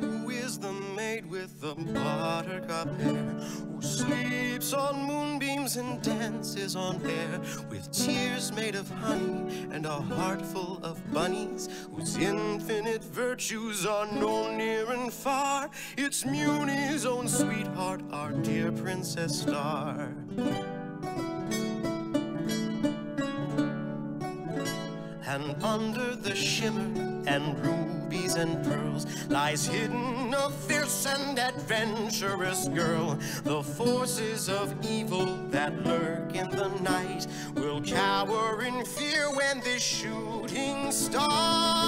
Who is the maid with the buttercup hair? Who sleeps on moonbeams and dances on air with tears made of honey and a heart full of bunnies whose infinite virtues are known near and far? It's Mewni's own sweetheart, our dear Princess Star. and under the shimmer and rubies and pearls lies hidden a fierce and adventurous girl. The forces of evil that lurk in the night will cower in fear when this shooting starts.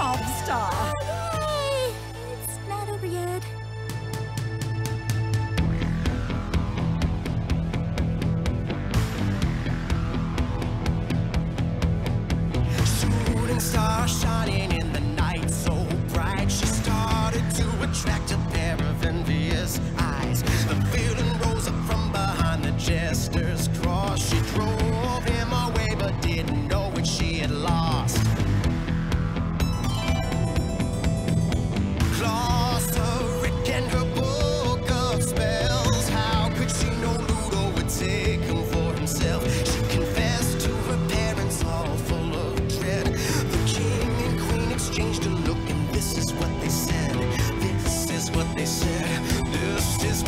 job star.